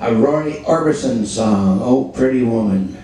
a Roy Orbison song, Oh Pretty Woman.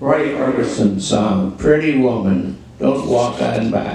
Roy Orbison song, Pretty Woman, Don't Walk On By.